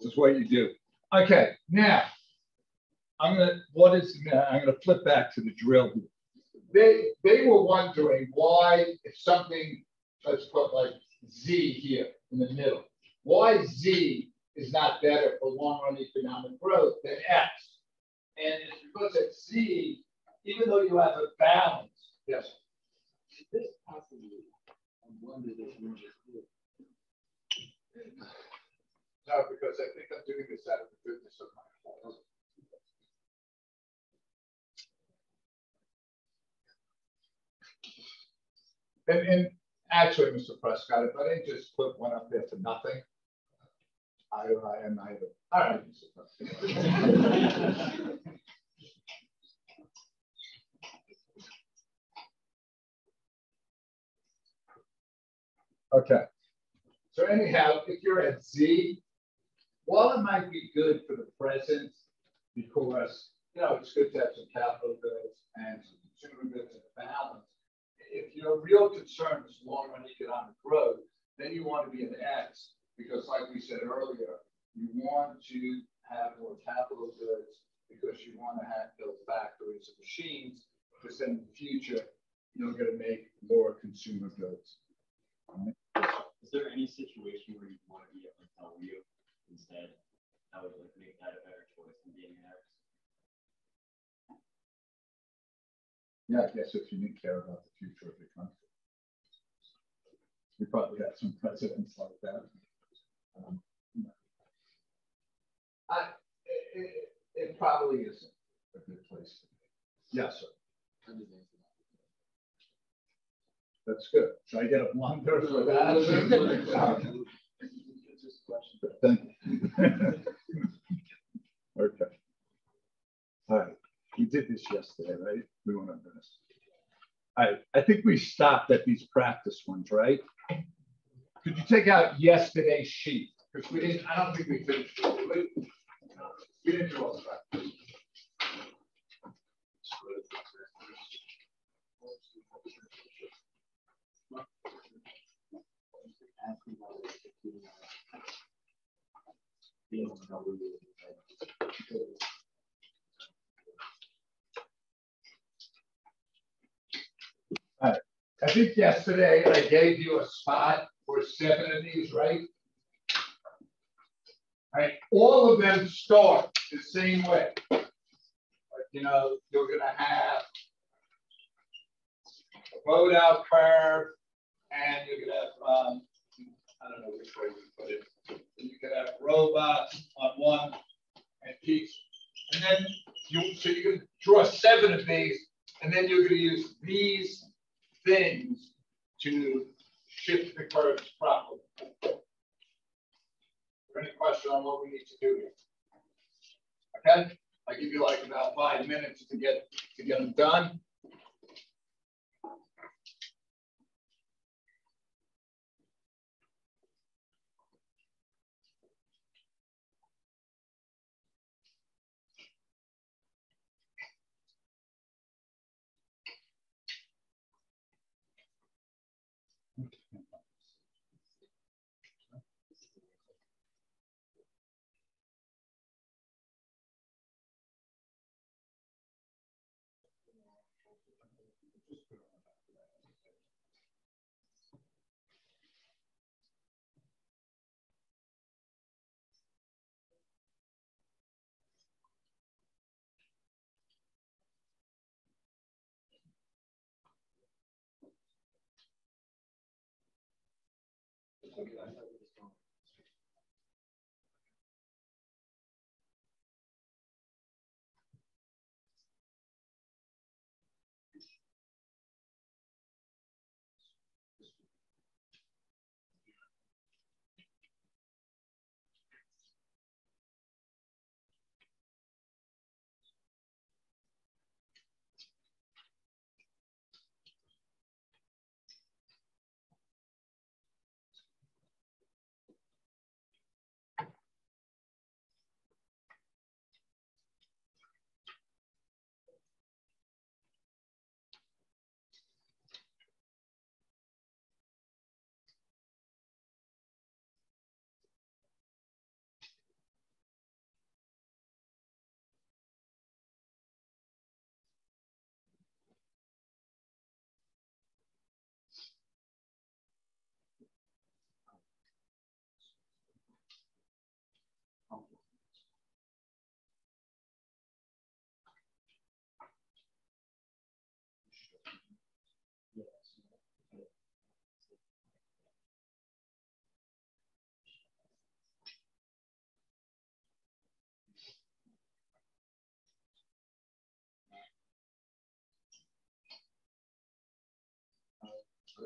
This is what you do. Okay, now I'm gonna. What is? I'm gonna flip back to the drill. They they were wondering why if something let's put like Z here in the middle, why Z is not better for long run economic growth than X. And it's because at Z, even though you have a balance, yes. This possibly, I wonder just No, because I think I'm doing this out of the goodness of my heart. And, and actually, Mr. Prescott, if I didn't just put one up there for nothing, I, I am either. All right, Mr. Prescott. okay. So anyhow, if you're at Z, while it might be good for the present, because you know it's good to have some capital goods and some consumer goods in balance. If your real concern is long-run economic growth, then you want to be an X, because like we said earlier, you want to have more capital goods because you want to have build factories and machines, because then in the future, you're going to make more consumer goods. Is there any situation where you want to be a hotel wheel instead? That would like make that a better choice than being an X. Yeah, I guess if you didn't care about the future of the country. We probably had some presidents like that. Um, I, it, it, probably isn't a good place to be. Yes, sir. That's good. Should I get a blunder for that? Thank you. okay. All right. We did this yesterday, right? We went over this. All right. I think we stopped at these practice ones, right? Could you take out yesterday's sheet? Because we didn't, I don't think we finished. We didn't do all the practice. I think yesterday I gave you a spot for seven of these, right? Right. All of them start the same way. Like, you know, you're going to have a bowed out curve, and you're going to have, um, I don't know which way we put it. You could have robots on one and peaks. And then you, so you can draw seven of these, and then you're going to use these things to shift the curves properly. Any question on what we need to do here? Okay, I give you like about five minutes to get to get them done.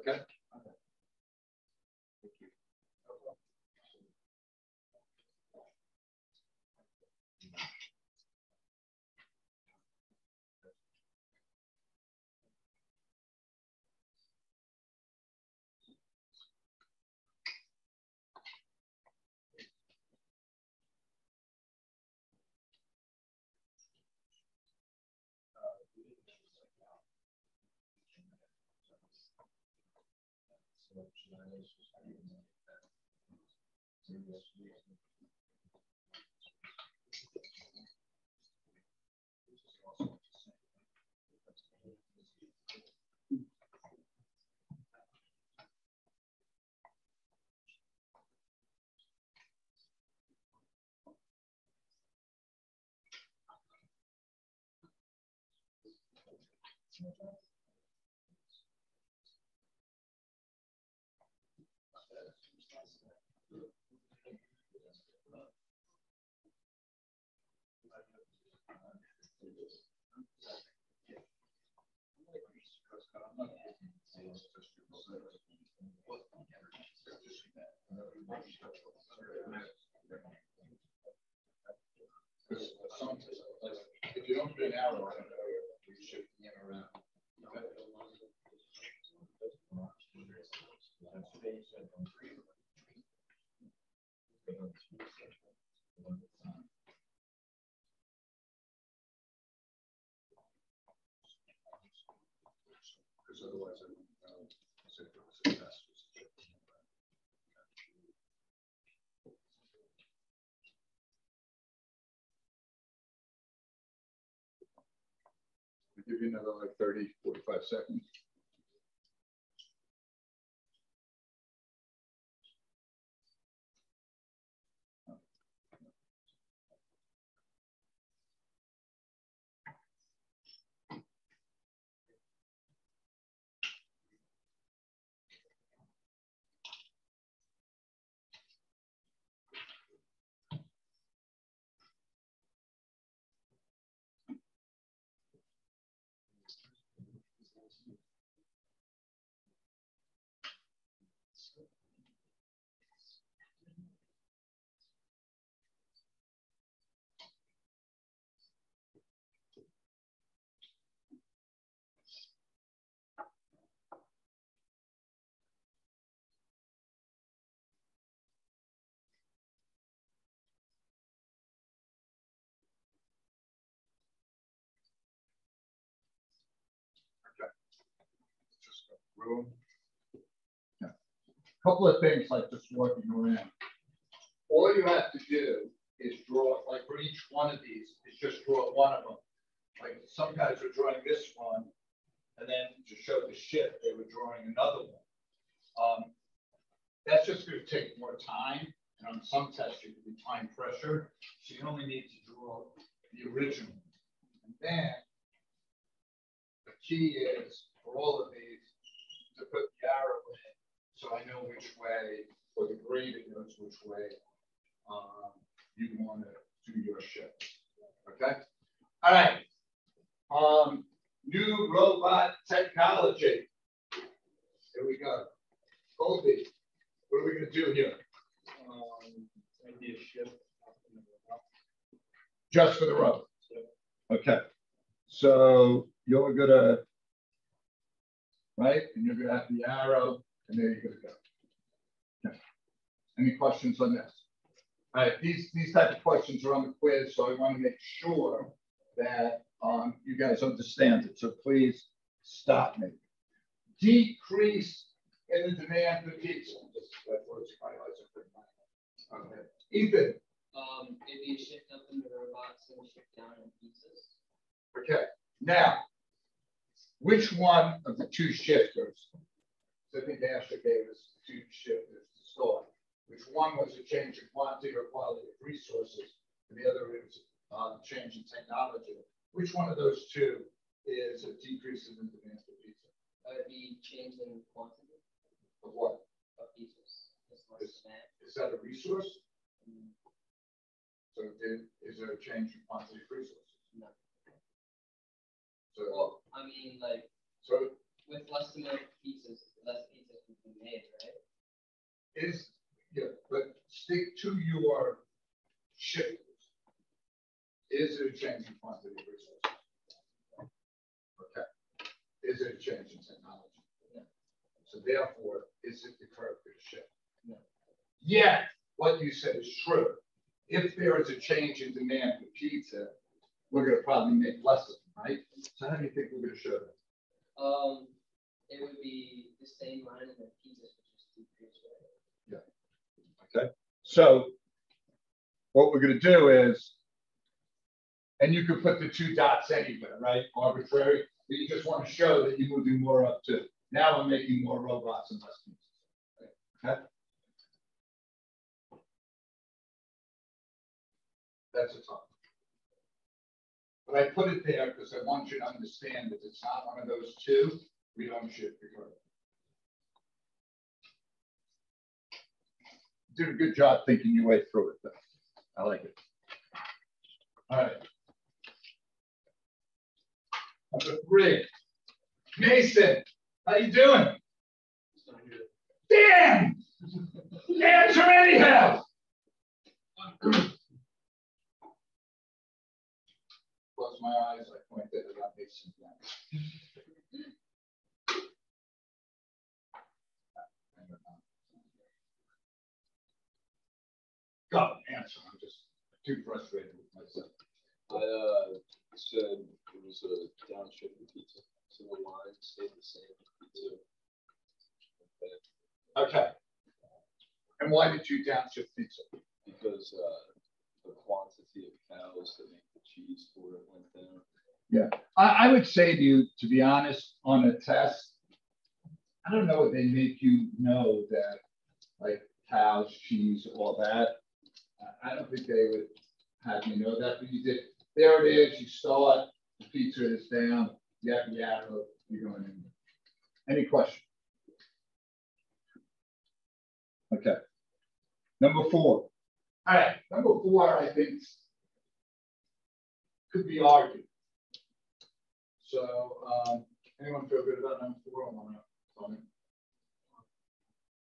Okay? If you don't put an arrow on it, you should be around. Because otherwise I wouldn't know. So if it was a test, it's just- We'll Give you another like 30, 45 seconds. Through. Yeah. Couple of things like just working around. All you have to do is draw, like for each one of these, is just draw one of them. Like some guys were drawing this one, and then to show the shift, they were drawing another one. Um, that's just gonna take more time, and on some tests, you can be time pressured. so you only need to draw the original. And then the key is for all of these to put the arrow in, so I know which way, or the grading knows which way um, you want to do your shift. Okay? All right. Um, new robot technology. Here we go. Colby, what are we going to do here? Um, maybe a shift. up in the robot. Just for the robot. Okay. So you're gonna, right? And you're gonna have the arrow, and there you're gonna go. Okay. Any questions on this? All right, these, these type of questions are on the quiz, so I want to make sure that um, you guys understand it. So please stop me. Decrease in the demand for pizza. Just that word's highlights are pretty nice. Okay. Ethan, Um, maybe shift up in the robots and shift down in pieces. Okay, now, which one of the two shifters? so I think Asher gave us two shifters to start. Which one was a change in quantity or quality of resources? And the other is uh, change in technology. Which one of those two is a decrease in the demand for pizza? Would be change in quantity Of what? of pieces. Just less Yes. demand. Is that a resource? Mm, So did, is there a change in quantity of resources? No. So, Well, I mean, like, so with less demand of pieces, less pieces can be made, right? Is, yeah, but stick to your shifters. Is it a change in quantity of resources? Okay. Is it a change in technology? No. So therefore, is it the curve to shift? No. Yet, what you said is true. If there is a change in demand for pizza, we're gonna probably make less of right? So how do you think we're gonna show that? Um, it would be the same line the pieces would just decrease, right? Yeah. Okay. So what we're gonna do is, and you could put the two dots anywhere, right? Arbitrary, but you just want to show that you're moving more up to, now I'm making more robots and less pieces. Okay? That's a top. But I put it there because I want you to understand that it's not one of those two, we don't shift the curve. Did a good job thinking your way through it, though. I like it. All right. Number three, Mason, how you doing? Dan! Answer anyhow! Close my eyes, I pointed at Mason. Go, answer, I'm just too frustrated with myself. I uh, said it was a downshift pizza, so the line stayed the same. Pizza. Okay. And why did you downshift pizza? Because uh, the quantity of cows that make cheese for it went down. I, I would say to you, to be honest, on a test, I don't know if they make you know that, like cows, cheese, all that. I- I don't think they would have you know that, but you did. There it is. You saw it. The pizza is down. You yeah. You're going in. Any question? Okay. Number four. All right. Number four, I think, could be argued. So, um, anyone feel good about number four? I wanna, tell me.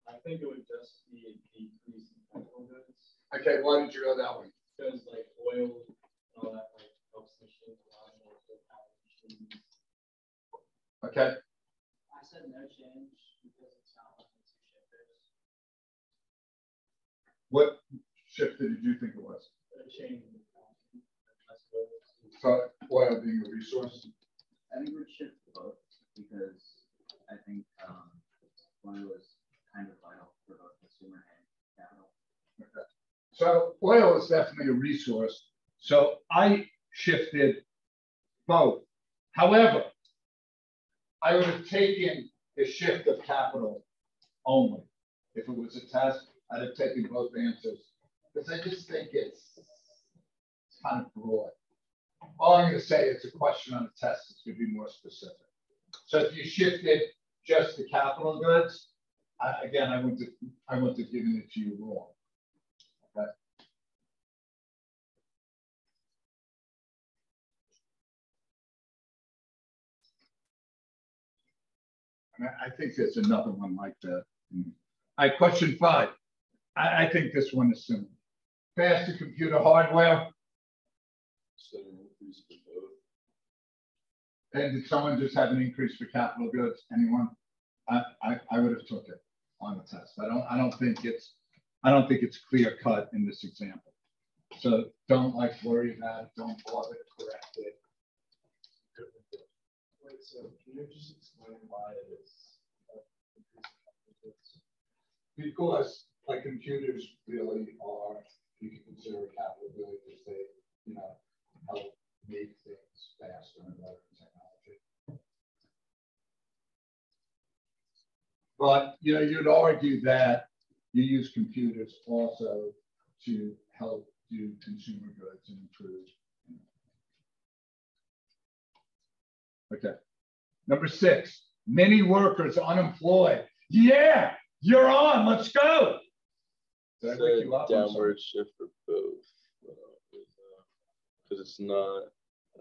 I think it would just be a decrease in chemical goods, Okay, why did you go that way? because like oil, and all that like helps machines run, or the power machines. Okay, I said no change because it's not like it's two shifters. what shift did you think it was? A change in the quantity, that's what it's- So, oil being a resource? I think we'd shift both because I think um, oil is kind of vital for both consumer and capital. So oil is definitely a resource. So I shifted both. However, I would have taken the shift of capital only. If it was a test, I'd have taken both answers because I just think it's, it's kind of broad. All I'm going to say is a question on a test is going to be more specific. So if you shifted just the capital goods, I, again, I wouldn't have, I wouldn't have given it to you wrong. And I, I think there's another one like that. All right, question five. I, I think this one is similar. Faster computer hardware, an increase for both. And did someone just have an increase for capital goods? Anyone? I, I, I would have took it on the test. I don't, I don't think it's, I don't think it's clear cut in this example. So don't like worry about it, don't bother to correct it. Wait, so can you just explain why it is? Because like computers really are, you can consider capital good because they, you know, help make things faster and better in technology. But, you know, you'd argue that you use computers also to help do consumer goods and improve. Okay. Number six, many workers unemployed. Yeah, you're on. Let's go. Did I wake Said you up? Downward shift for both. Uh, because it's not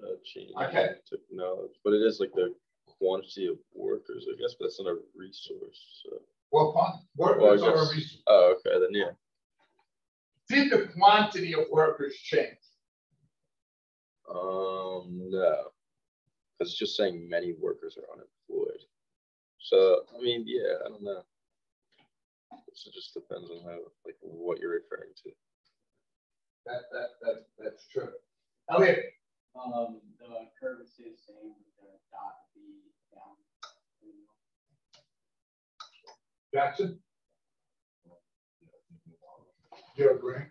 a change Okay. in technology, but it is like the quantity of workers, I guess, but that's not a resource. So Well, upon- Well, workers are a resource. Oh, okay, then yeah. Did the quantity of workers change? Um, no. It's just saying many workers are unemployed. So, I mean, yeah, I don't know. So it just depends on how, like, what you're referring to. That, that, that, that's true. Elliot, Um, the curve stays the same, with the dot be down. Jackson? You agree?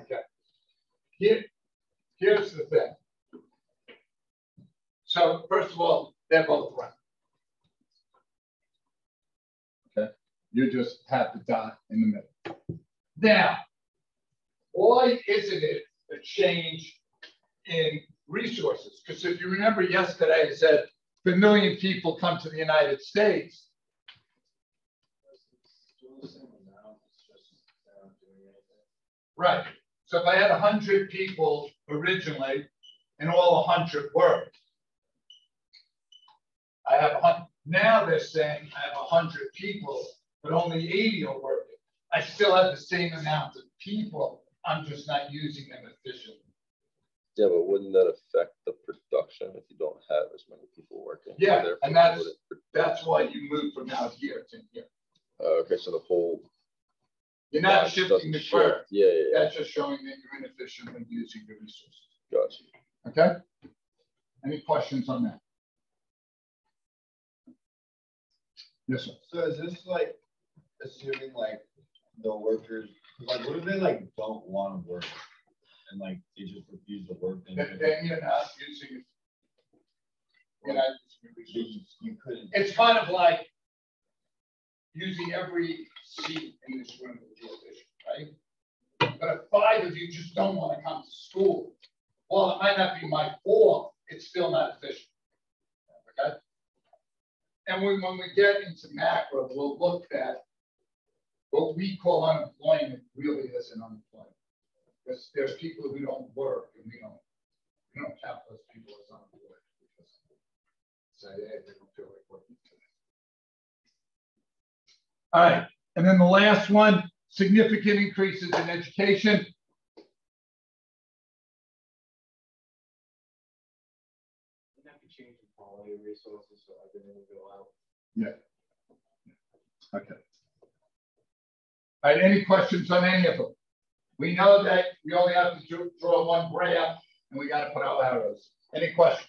Okay. Here, here's the thing. So first of all, they're both right. Okay, you just have the dot in the middle. Now, why isn't it a change in resources? Because if you remember yesterday, I said, a million people come to the United States, the. Right. So if I had hundred people originally and all hundred worked. I have a hun, now they're saying I have hundred people, but only eighty are working. I still have the same amount of people, I'm just not using them efficiently. Yeah, but wouldn't that affect the production if you don't have as many people working? Yeah, Therefore, and that's- That's why you move from out here to here. Uh, okay, so the whole. You're not shifting the shift. curve. Yeah, yeah, yeah, That's just showing that you're inefficient when using your resources. gotcha. Okay? Any questions on that? Yes, sir. So is this like assuming like the workers, like what if they like don't want to work? And like they just refuse to work? then you're not using. You're not using the You, you couldn't. It's kind of like using every seat in this room to be efficient, right? But if five of you just don't want to come to school, well, it might not be my fault, it's still not efficient. Okay? And when, when we get into macro, we'll look at what we call unemployment really isn't unemployment. Because there's people who don't work and we don't, we don't count those people as unemployed. because Say, hey, they don't feel like working today. All right, and then the last one, significant increases in education. Wouldn't that be changing quality of resources, so everything go out? Yeah. Okay. All right, any questions on any of them? We know that we only have to draw- draw one graph and we gotta put our arrows. Any questions?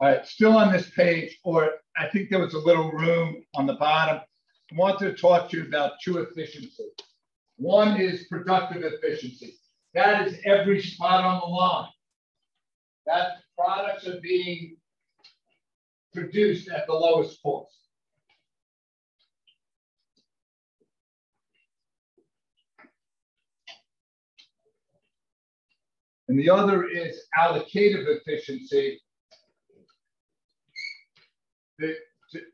All right, still on this page, or I think there was a little room on the bottom. I want to talk to you about two efficiency. One is productive efficiency. That is every spot on the line. That products are being produced at the lowest cost. And the other is allocative efficiency. The-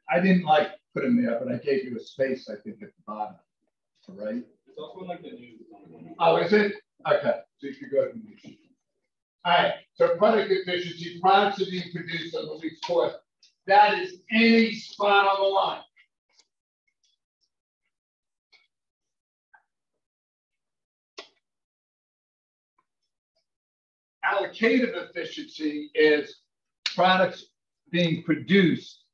I didn't like put them there, but I gave you a space, I think, at the bottom, all right? It's also like the news. Oh, is it? Okay, so you could go to new. All right, so product efficiency, products are being produced on the cost. That is any spot on the line. Allocative efficiency is products being produced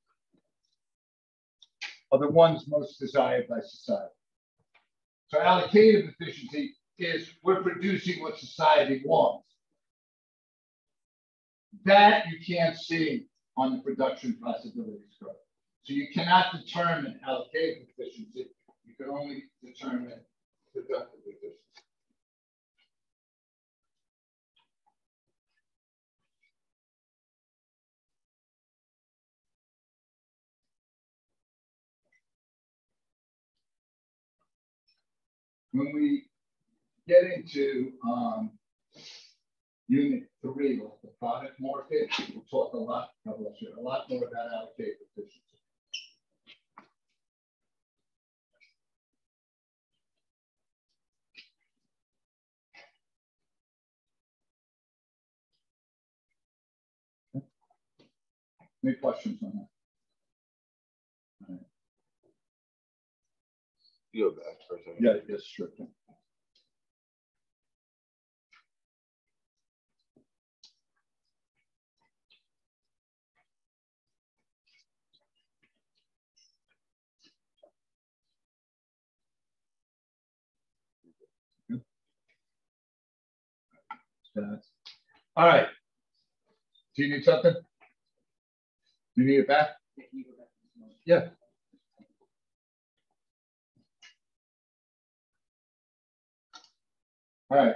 are the ones most desired by society. So allocative efficiency is we're producing what society wants. That you can't see on the production possibilities graph. So you cannot determine allocative efficiency. You can only determine productive efficiency. When we get into um, unit three, like the product market, we'll talk a lot, a lot more about allocative efficiency. Any questions on that? You go back for a second. Yeah, yes, sure. All right. Do you need something? Do you need it back? Yeah. All right.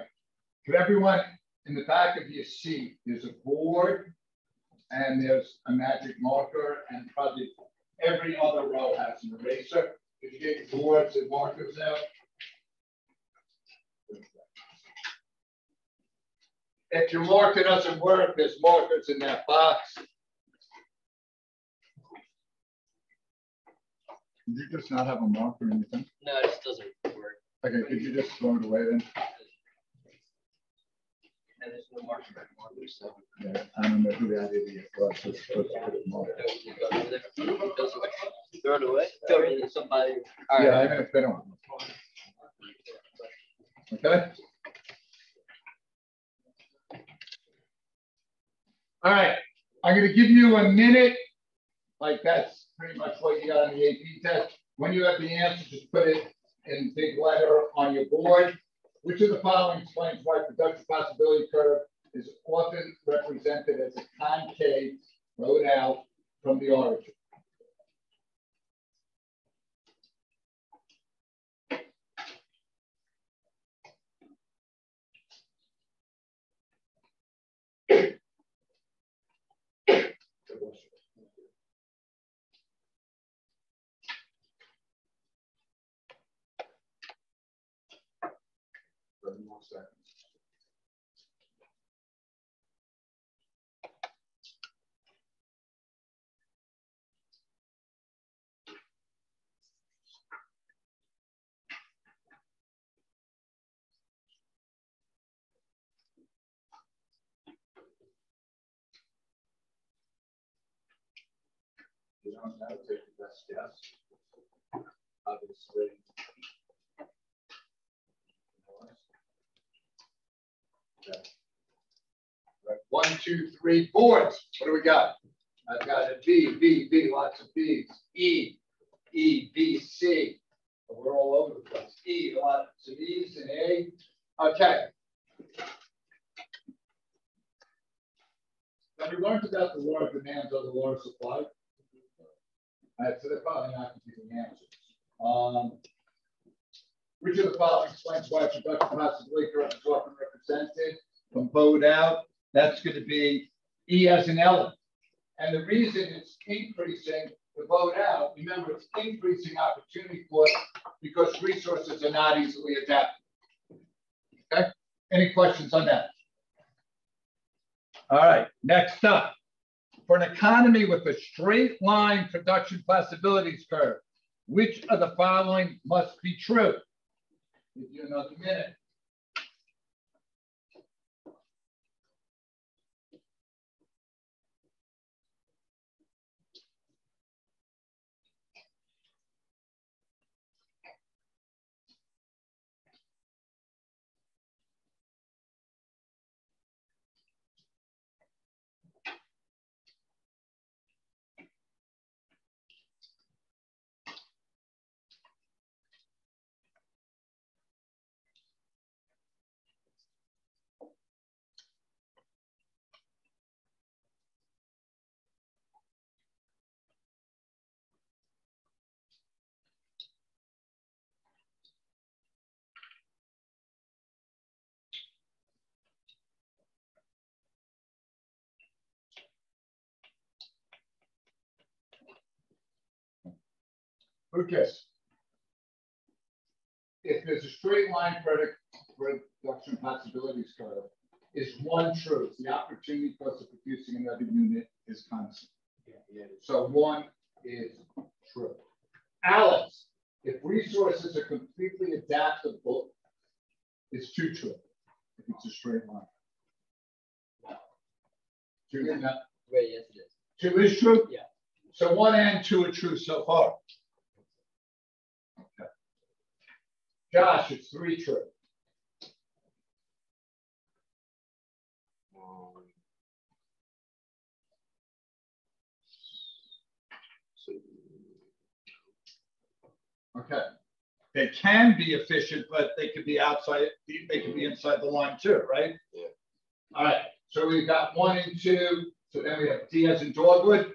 Could everyone in the back of your seat, there's a board and there's a magic marker and probably every other row has an eraser. If you get your boards and markers out. If your marker doesn't work, there's markers in that box. Did you just not have a marker or anything? No, it just doesn't work. Okay, could you just throw it away then? And there's no marker anymore, so. To. Throw it away? Throw it Yeah. Okay? All right, I'm gonna give you a minute. Like that's pretty much what you got on the AP test. When you have the answer, just put it in big letter on your board. Which of the following explains why the production possibility curve is often represented as a concave road out from the origin? Seconds. You don't know, take your best guess. Obviously. Okay. Right, One, two, three, boards. What do we got? I've got a B, B, B, lots of Bs. E, E, B, C. We're all over the place. E, lots of E's and A. Okay. Have we learned about the law of demand or the law of supply? All right, so they're probably not giving answers. Um, which of the following explains why production possibility curve is from bowed out? That's going to be E as an element. And the reason it's increasing the bowed out, remember, it's increasing opportunity for cost because resources are not easily adapted. Okay, any questions on that? All right, next up. For an economy with a straight line production possibilities curve, which of the following must be true? Give you another minute. Lucas. If there's a straight line production possibilities curve, is one truth, the opportunity cost of producing another unit is constant. Yeah, yeah. So one is true. Alex, if resources are completely adaptable, it's two true. If it's a straight line. Two, no, Wait, yes, it is. Two is true? Yeah. So one and two are true so far. Okay. Josh, it's three true. Um, Okay. They can be efficient, but they could be outside, they could be inside the line too, right? Yeah. All right, so we've got one and two, so then we have D and in dogwood.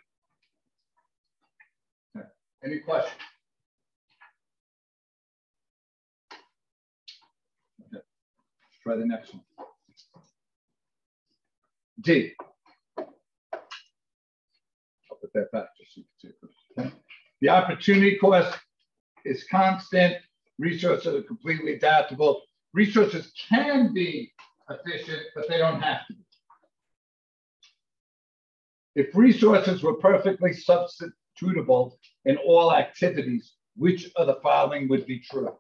Okay. Any questions? Okay, let's the next one. D. I'll put that back just so you can see it. The opportunity cost is constant. Resources are completely adaptable. Resources can be efficient, but they don't have to be. If resources were perfectly substitutable in all activities, which of the following would be true?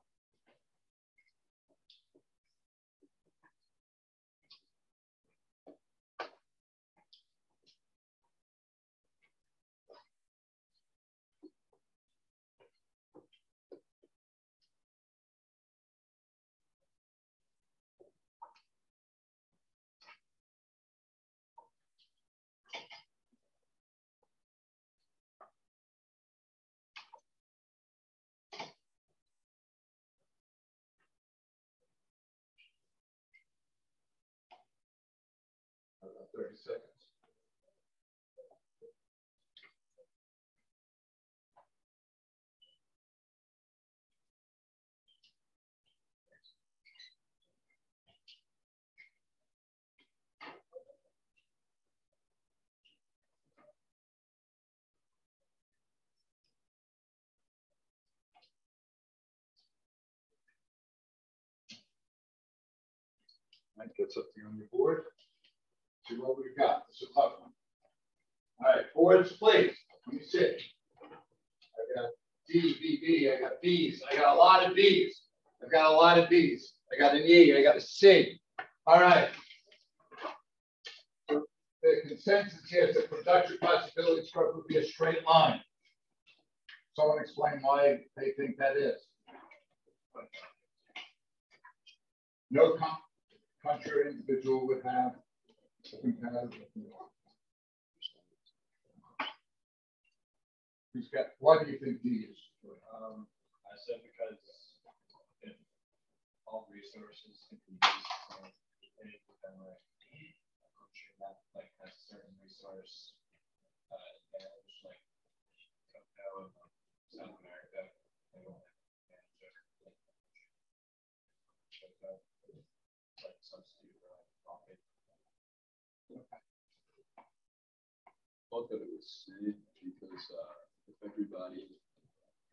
About 30 seconds. That gets up you on your board. See what we've got. This is a tough one. All right, boards, please. Let me. I got D, B, B. I got B's. I got a lot of B's. I've got a lot of B's. I got an E. I got a C. All right. The consensus here is that production possibility growth would be a straight line. Someone explain why they think that is. No country or individual would have competitive. Who's got, why do you think D is? Um, I said because if all resources can be used, uh, any like a country that like has certain resource uh, advantage, like Cocoa, South America, they don't have advantage of like, Cocoa, like substitute for like coffee. Thought that it was C because uh, if everybody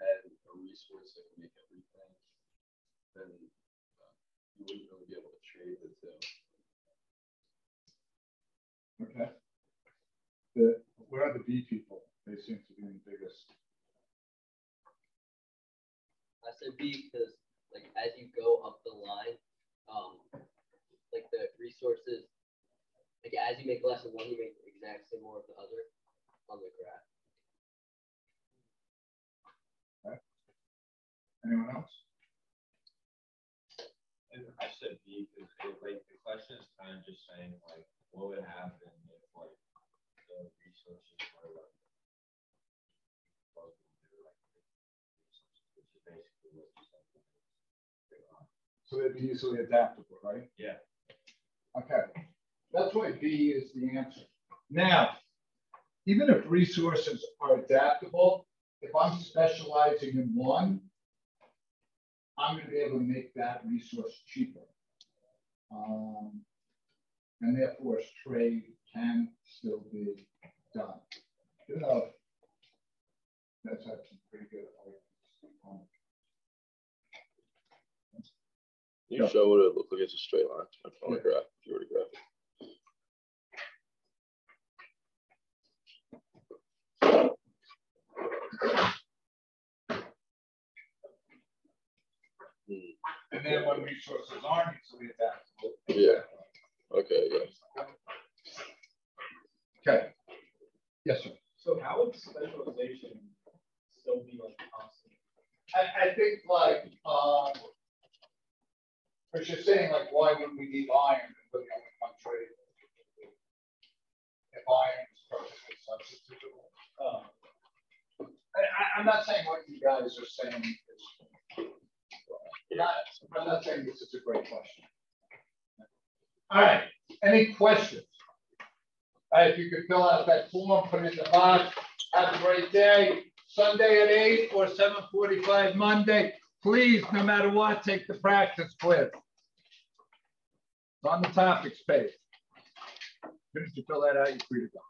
had a resource that could make everything, then uh, you wouldn't really be able to trade the two. Okay. The, where are the B people? They seem to be the biggest. I said B because like as you go up the line, um, like the resources, like as you make less of one, you make the exact same more of the other on the graph. Anyone else? I said B because it, like the question is kind of just saying like what would happen if like the resources were like plugged into, like, resources, which is basically what you said. So they'd be easily adaptable, right? Yeah. Okay, that's why B is the answer. Now, even if resources are adaptable, if I'm specializing in one, I'm gonna be able to make that resource cheaper. Um, and therefore trade can still be done. You know, that's actually pretty good. arguments. You Yeah. show what it looks like it's a straight line on the Yeah. graph, if you were to graph it. Then when resources aren't easily adaptable. Yeah. Okay, yeah. Okay. Yes, sir. So how would specialization still be like constant? I, I think like, um, but you're saying like, why would we need iron in the other country? If iron is perfectly substitutable. Uh, I, I, I'm not saying what you guys are saying is. Not, I'm not saying this is a great question. All right, any questions? If you could fill out that form, put it in the box. Have a great day. Sunday at eight or seven forty-five Monday. Please, no matter what, take the practice quiz. It's on the topics page. As soon as you fill that out, you're free to go.